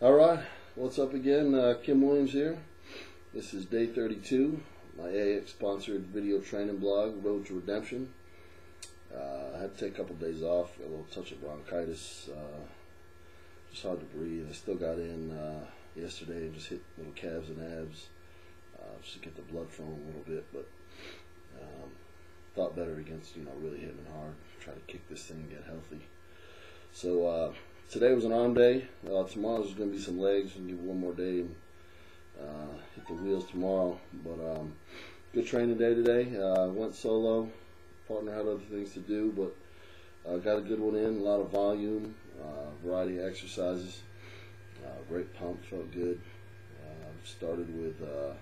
All right, what's up again? Uh, Kim Williams here. This is day 32, my AX sponsored video training blog, Road to Redemption. Uh, I had to take a couple days off, a little touch of bronchitis, uh, just hard to breathe. I still got in uh, yesterday and just hit little calves and abs uh, just to get the blood flowing a little bit, but um, thought better against you know really hitting hard, try to kick this thing and get healthy. So uh, today was an arm day. Uh, tomorrow there's going to be some legs. and give one more day and uh, hit the wheels tomorrow. But um, good training day today. Uh, went solo. Partner had other things to do, but uh, got a good one in. A lot of volume, uh, variety of exercises. Uh, great pump, felt good. Uh, started with uh,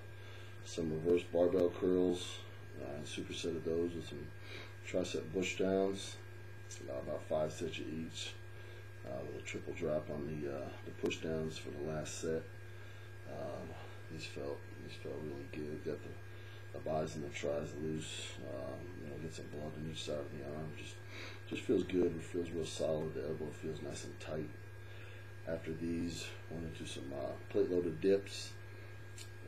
some reverse barbell curls uh, and superset of those with some tricep push downs, uh, about five sets of each. A triple drop on the uh, the push downs for the last set. Um, these felt these felt really good. Got the, the buys and the tries loose. Um, you know, get some blood on each side of the arm. Just just feels good. It feels real solid. The elbow feels nice and tight. After these, went into some uh, plate loaded dips.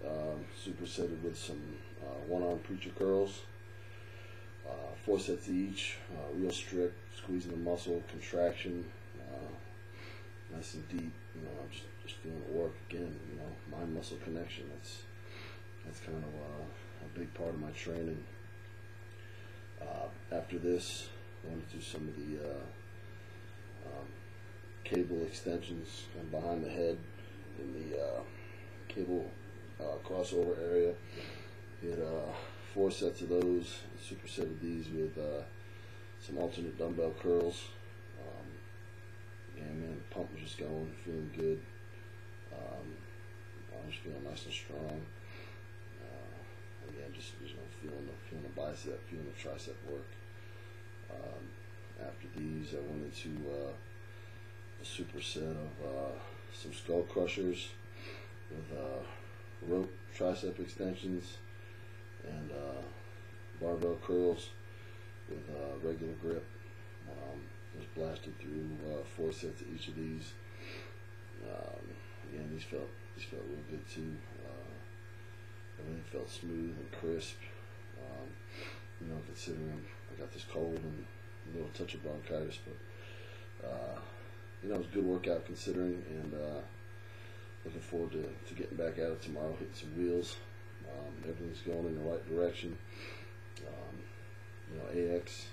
Um, supersetted with some uh, one arm preacher curls. Uh, four sets each, uh, real strict, squeezing the muscle, contraction, uh, nice and deep. You know, I'm just, just feeling it work again. You know, mind muscle connection. That's that's kind of uh, a big part of my training. Uh, after this, I want to do some of the uh, um, cable extensions and behind the head in the uh, cable uh, crossover area. Uh, four sets of those, supersetted these with some alternate dumbbell curls. And man, the pump was just going, feeling good. Um, I was feeling nice and strong. Uh, again, just you know, feeling the feeling the bicep, feeling the tricep work. Um, after these, I went into uh, a superset of uh, some skull crushers with uh, rope tricep extensions and uh, barbell curls with uh, regular grip. Um, just blasted through uh, four sets of each of these. Um, again, these felt these felt real good too. Uh, everything felt smooth and crisp. Um, you know, considering I got this cold and a little touch of bronchitis, but uh, you know, it was a good workout considering, and uh, looking forward to, to getting back at it tomorrow, hitting some wheels. Um, everything's going in the right direction. Um, you know, AX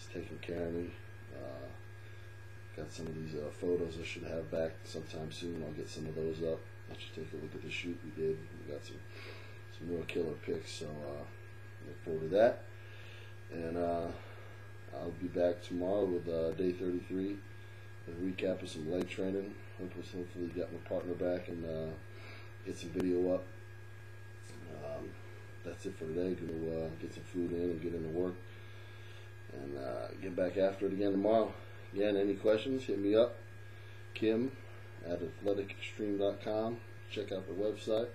is taking care of me. Uh, got some of these uh, photos I should have back sometime soon. I'll get some of those up. Let you take a look at the shoot we did. We got some some real killer pics, so uh, look forward to that. And uh, I'll be back tomorrow with uh, day 33, a recap of some leg training. Hopefully, hopefully get my partner back and get some video up. Um, that's it for today. Gonna uh, get some food in and get into work, and uh, get back after it again tomorrow. Again, any questions? Hit me up, Kim at athleticxtreme.com. Check out the website,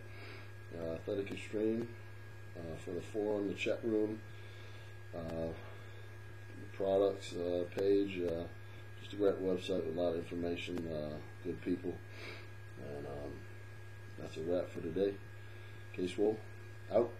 uh, Athletic Xtreme, uh, for the forum, the chat room, uh, the products uh, page. Uh, just a great website with a lot of information, uh, good people, and um, that's a wrap for today. KSWOLL, out.